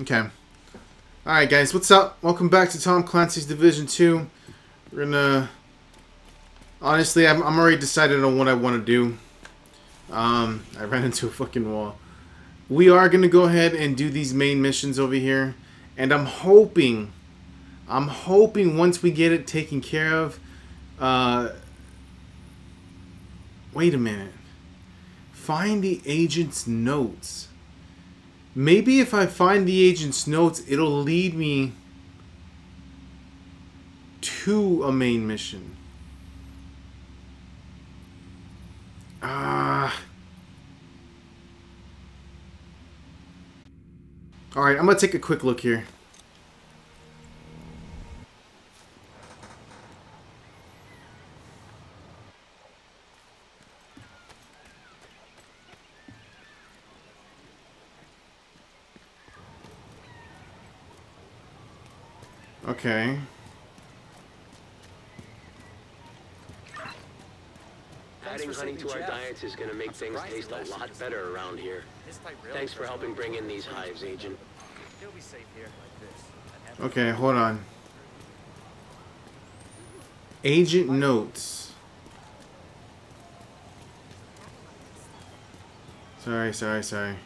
Okay. Alright guys, what's up? Welcome back to Tom Clancy's Division 2. We're gonna... Honestly, I'm, I'm already decided on what I want to do. Um, I ran into a fucking wall. We are gonna go ahead and do these main missions over here. And I'm hoping... I'm hoping once we get it taken care of... Uh... Wait a minute. Find the agent's notes. Maybe if I find the agent's notes, it'll lead me to a main mission. Ah. Uh, Alright, I'm going to take a quick look here. Okay. Adding honey to our diets is going to make things taste a lot better around here. Thanks for helping bring in these hives, Agent. Okay, hold on. Agent notes. Sorry, sorry, sorry.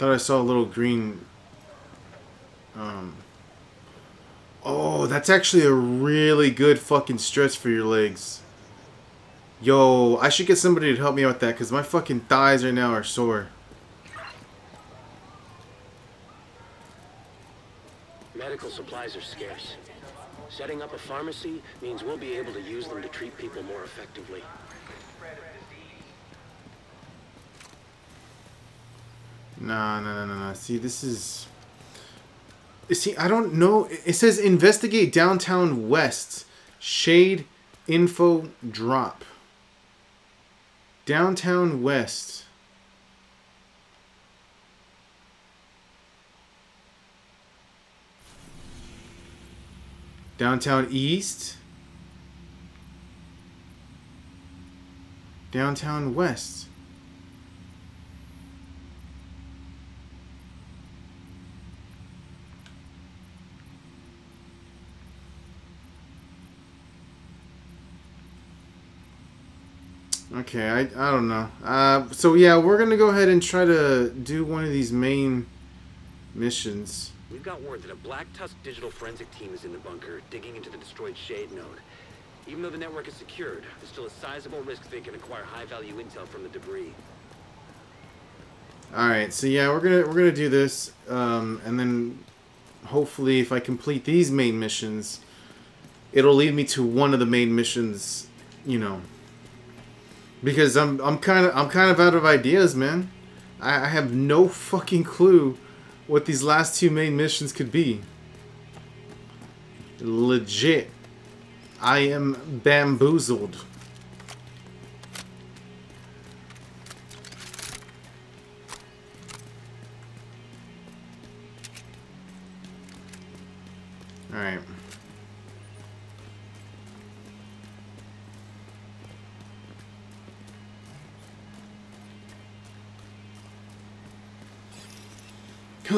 Thought I saw a little green. Um. Oh, that's actually a really good fucking stretch for your legs. Yo, I should get somebody to help me out with that because my fucking thighs right now are sore. Medical supplies are scarce. Setting up a pharmacy means we'll be able to use them to treat people more effectively. No, no, no, no, no. See, this is... See, I don't know. It says investigate downtown west. Shade info drop. Downtown west. Downtown east. Downtown west. Okay, I, I don't know. Uh, so yeah, we're gonna go ahead and try to do one of these main missions. We've got word that a Black Tusk digital forensic team is in the bunker, digging into the destroyed Shade node. Even though the network is secured, there's still a sizable risk they can acquire high-value intel from the debris. All right, so yeah, we're gonna we're gonna do this, um, and then hopefully, if I complete these main missions, it'll lead me to one of the main missions. You know, because I'm I'm kind of I'm kind of out of ideas, man. I, I have no fucking clue what these last two main missions could be. Legit, I am bamboozled. All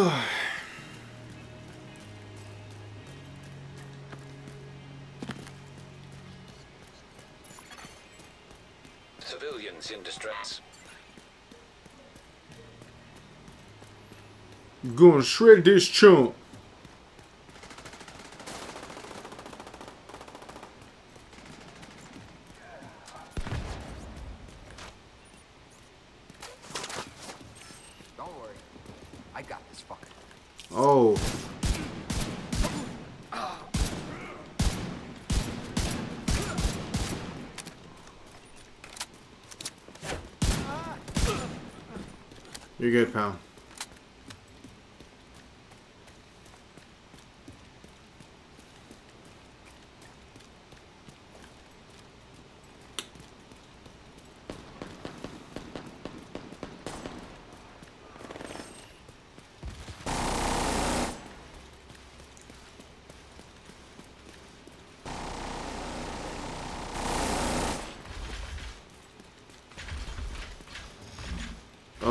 Civilians in distress. Gonna shred this chunk.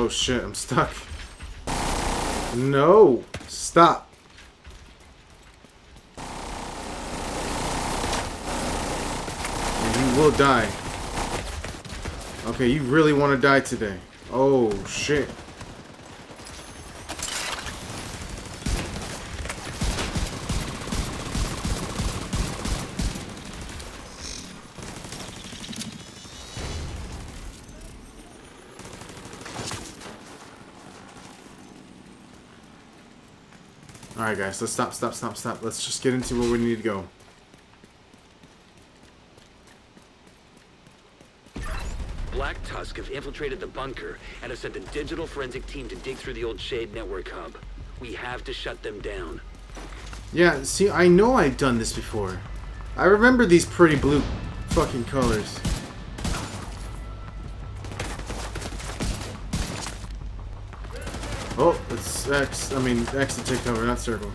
Oh shit, I'm stuck. No! Stop! And you will die. Okay, you really want to die today. Oh shit. Alright guys, let's stop, stop, stop, stop. Let's just get into where we need to go. Black Tusk have infiltrated the bunker and have sent a digital forensic team to dig through the old Shade network hub. We have to shut them down. Yeah, see, I know I've done this before. I remember these pretty blue fucking colors. It's X. I mean, X to take over not circle.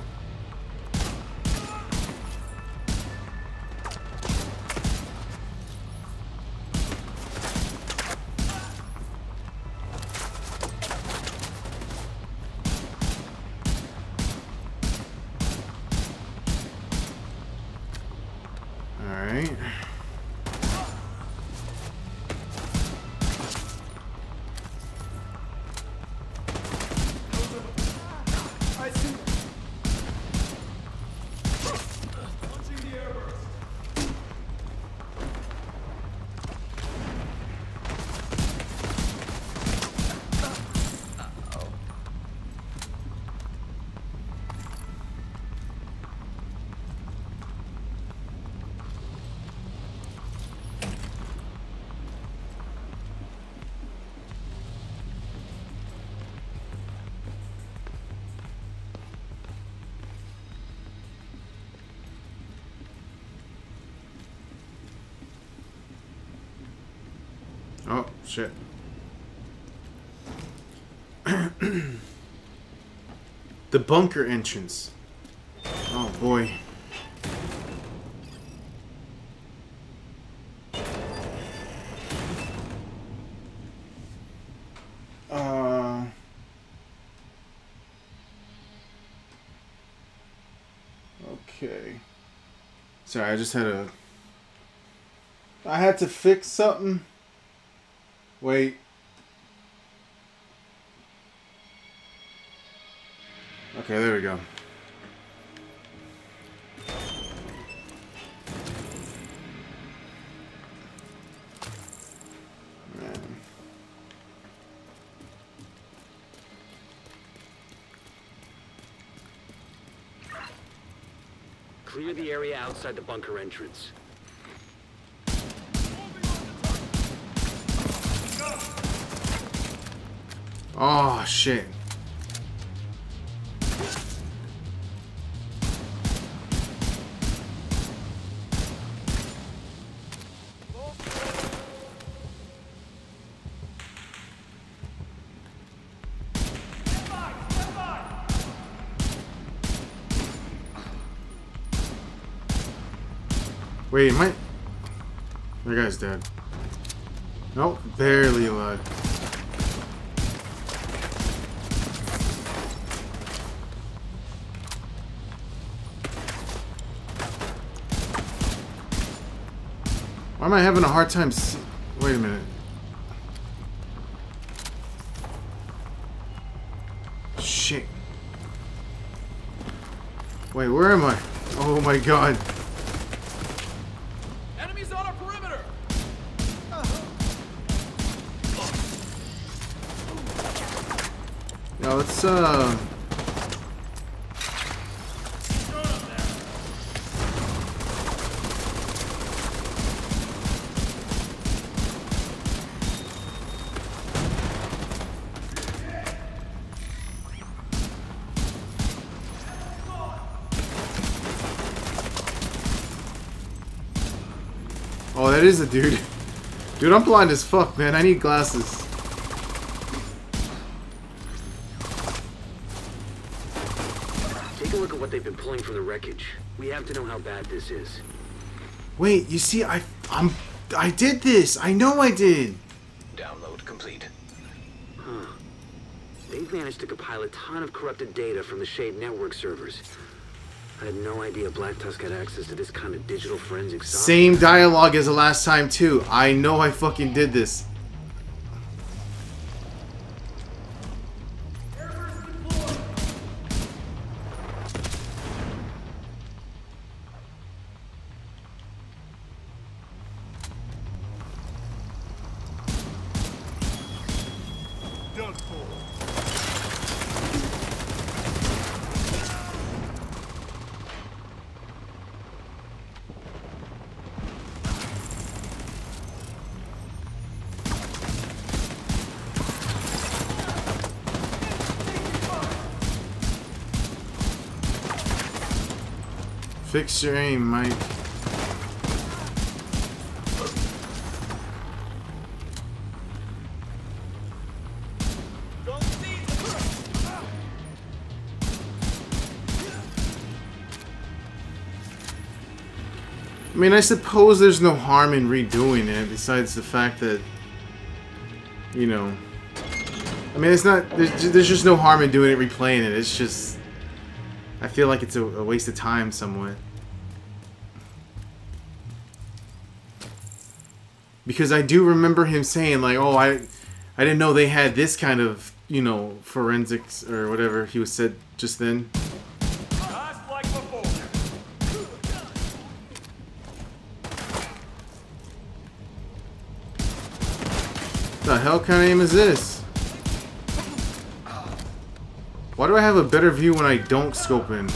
Oh, shit. the bunker entrance. Oh, boy. Uh... Okay. Sorry, I just had a... I had to fix something. Wait. Okay, there we go. Clear the area outside the bunker entrance. Oh, shit. Wait, am I... That guy's dead. Nope, barely alive. Why am I having a hard time Wait a minute. Shit. Wait, where am I? Oh my god. Enemies on our perimeter! Yeah, let's uh is a dude. Dude, I'm blind as fuck, man. I need glasses. Take a look at what they've been pulling from the wreckage. We have to know how bad this is. Wait, you see, I, I'm, I did this. I know I did. Download complete. Huh. They've managed to compile a ton of corrupted data from the Shade Network servers. I had no idea Black Tusk had access to this kind of digital forensic software. Same dialogue as the last time too. I know I fucking did this. Fix your aim, Mike. I mean, I suppose there's no harm in redoing it, besides the fact that, you know, I mean, it's not, there's, there's just no harm in doing it, replaying it, it's just, I feel like it's a, a waste of time somewhat. Because I do remember him saying, like, oh, I, I didn't know they had this kind of, you know, forensics, or whatever he was said just then. Just like before. The hell kind of aim is this? Why do I have a better view when I don't scope in?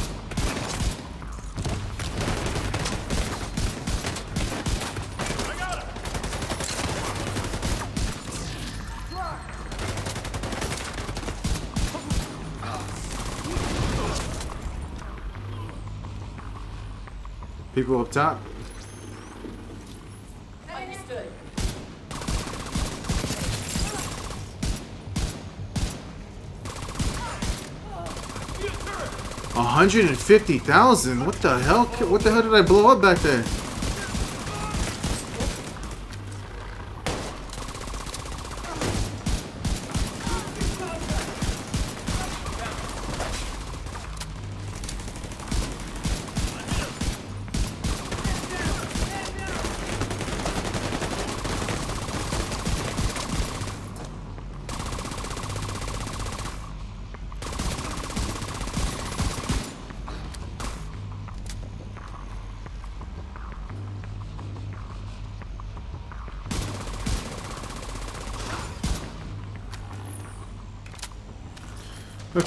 People up top. A hundred and fifty thousand. What the hell? What the hell did I blow up back there?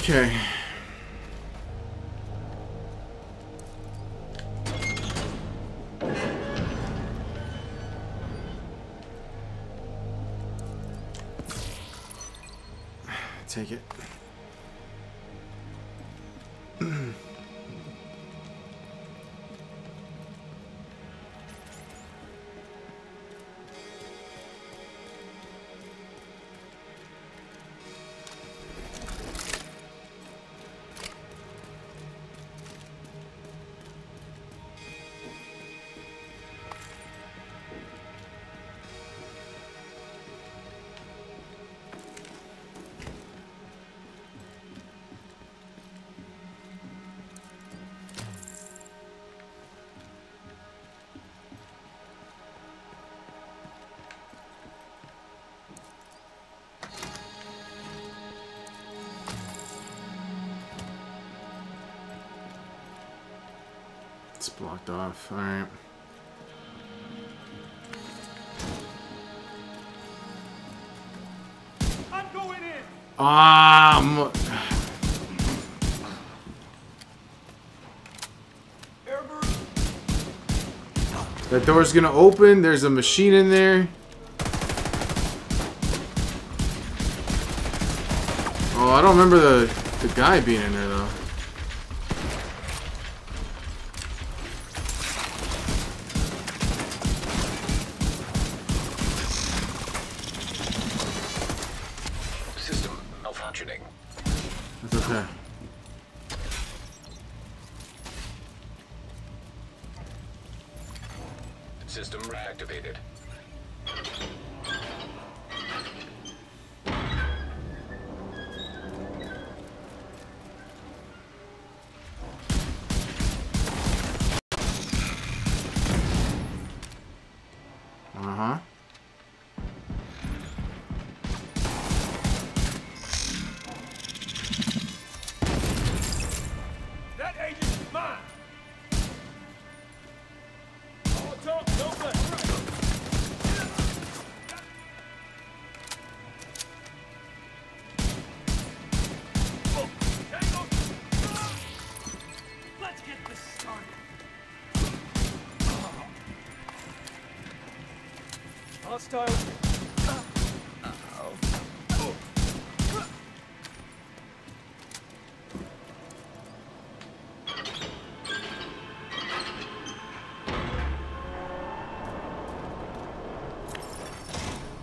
Okay. Take it. It's blocked off. Alright. I'm going in. Um, M- Airburst. that door's gonna open. There's a machine in there. Oh, I don't remember the the guy being in there though. Malfunctioning. That's okay. System reactivated. Hostiles.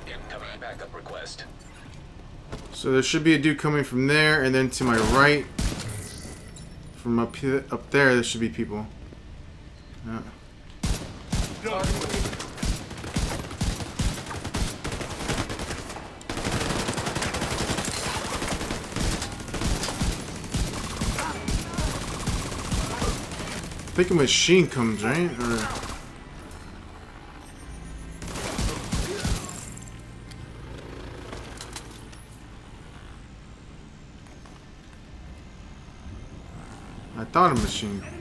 Incoming backup request. So there should be a dude coming from there, and then to my right, from up here, up there, there should be people. Yeah. I think a machine comes, right? Or... I thought a machine.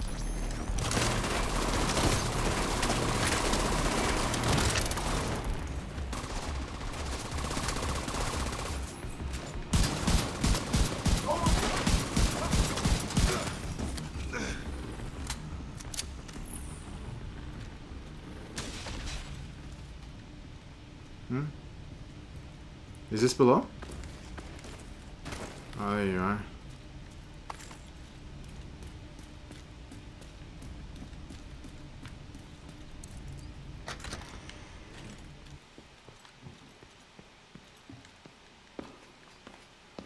Is this below? Oh, there you are.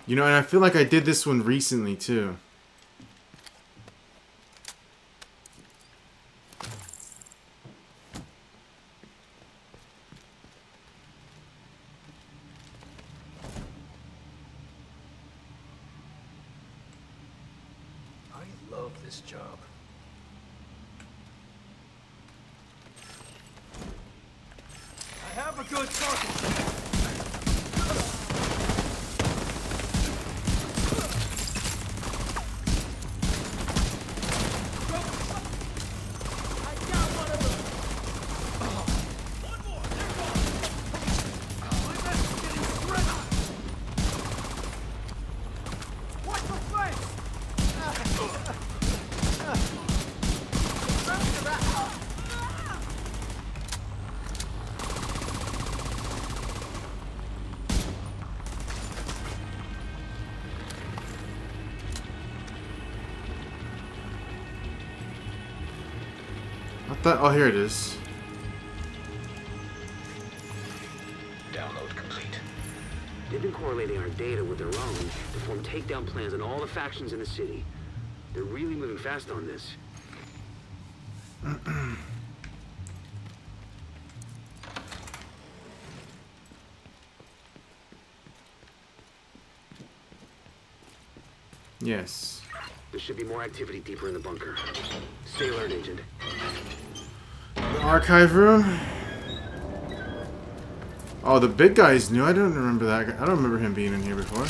You know, and I feel like I did this one recently too. I love this job. I have a good target. I thought, oh, here it is. Download complete. They've been correlating our data with their own to form takedown plans on all the factions in the city. They're really moving fast on this. Yes. There should be more activity deeper in the bunker. Stay alert, Agent. Archive room. Oh, the big guy's new. I don't remember that. guy. I don't remember him being in here before.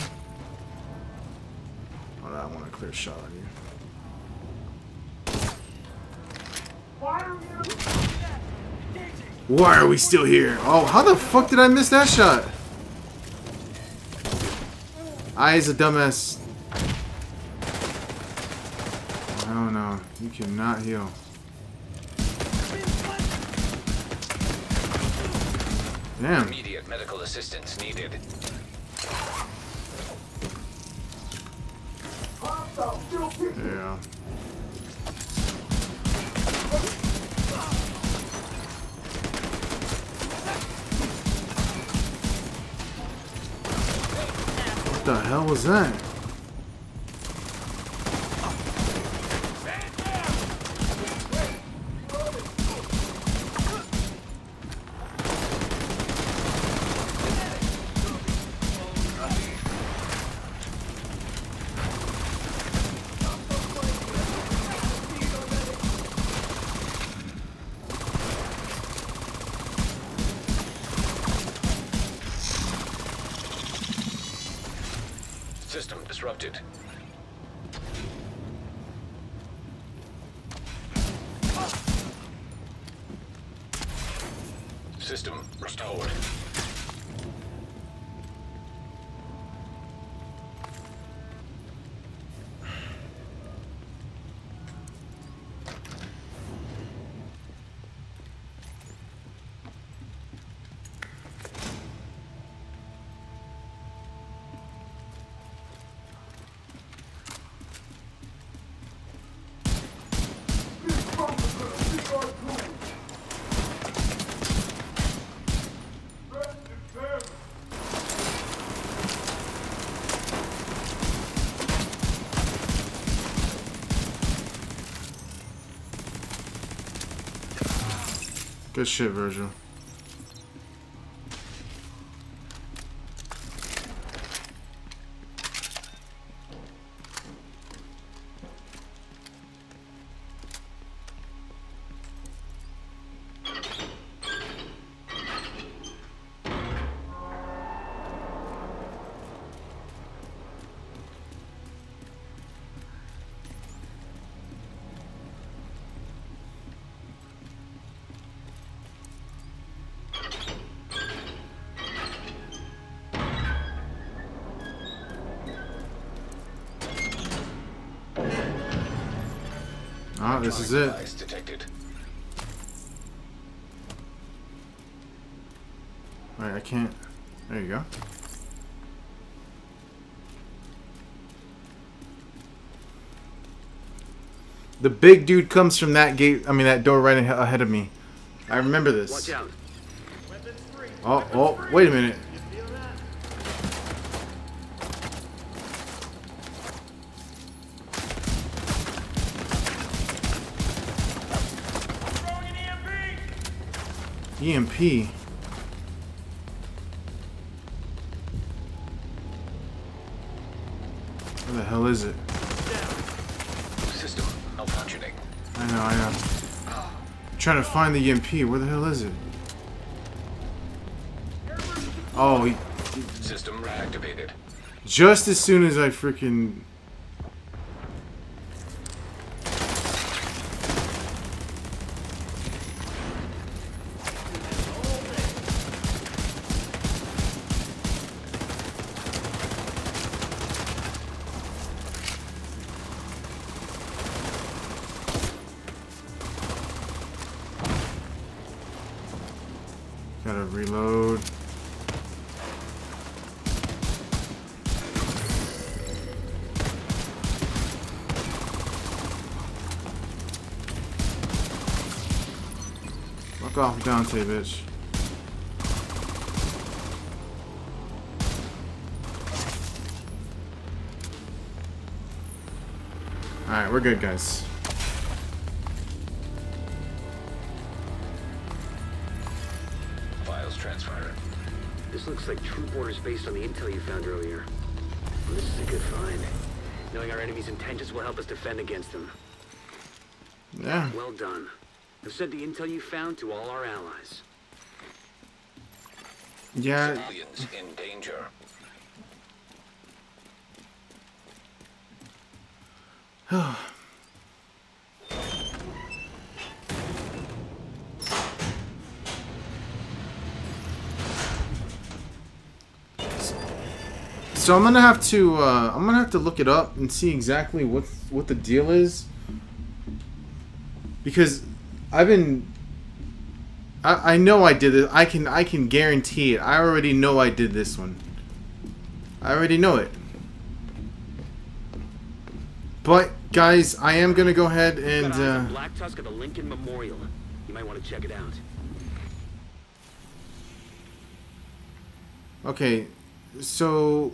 Oh, I want a clear shot on you. Why are we still here? Oh, how the fuck did I miss that shot? I is a dumbass. Oh no, you cannot heal. Damn. Immediate medical assistance needed. Yeah. What the hell was that? Disrupted. Good shit, Virgil. This is it. Detected. Alright, I can't. There you go. The big dude comes from that gate, I mean that door right ahead of me. I remember this. Watch out. Oh, oh, wait a minute. EMP. Where the hell is it? System malfunctioning. I know, I know. I'm trying to find the EMP. Where the hell is it? Oh, he, System reactivated. just as soon as I freaking. Fuck off, Dante, bitch. Alright, we're good, guys. Files transfer. This looks like troop orders based on the intel you found earlier. This is a good find. Knowing our enemy's intentions will help us defend against them. Yeah. Well done. I've sent the intel you found to all our allies. Yeah. Civilians in danger. So I'm gonna have to uh, I'm gonna have to look it up and see exactly what what the deal is because I've been I, I know I did it I can I can guarantee it I already know I did this one I already know it but guys I am gonna go ahead and Got eyes on uh, Black Tusk at the Lincoln Memorial. You might want to check it out. okay so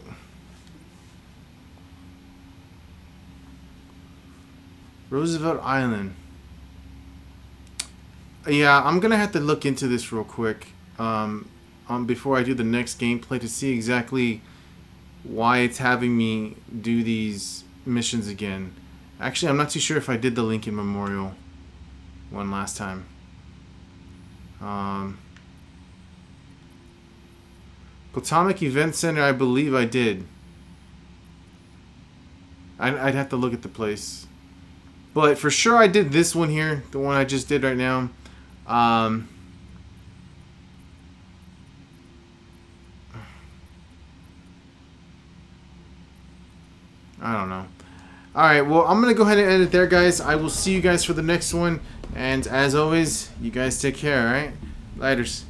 Roosevelt Island. Yeah, I'm gonna have to look into this real quick um, um, before I do the next gameplay to see exactly why it's having me do these missions again. Actually, I'm not too sure if I did the Lincoln Memorial one last time. Um, Event Center, I believe I did. I'd, I'd have to look at the place. But for sure I did this one here, the one I just did right now. Um, I don't know. Alright, well, I'm going to go ahead and end it there, guys. I will see you guys for the next one. And as always, you guys take care, alright? Lighters.